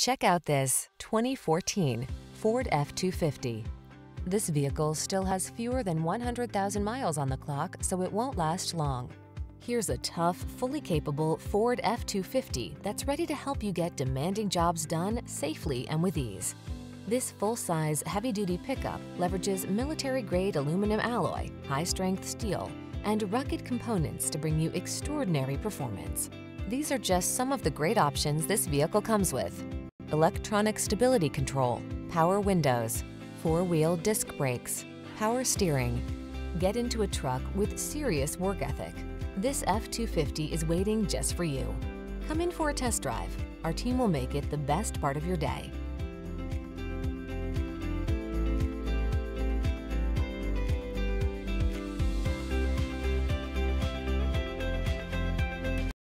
Check out this 2014 Ford F-250. This vehicle still has fewer than 100,000 miles on the clock, so it won't last long. Here's a tough, fully capable Ford F-250 that's ready to help you get demanding jobs done safely and with ease. This full-size, heavy-duty pickup leverages military-grade aluminum alloy, high-strength steel, and rugged components to bring you extraordinary performance. These are just some of the great options this vehicle comes with. Electronic stability control, power windows, four-wheel disc brakes, power steering. Get into a truck with serious work ethic. This F-250 is waiting just for you. Come in for a test drive. Our team will make it the best part of your day.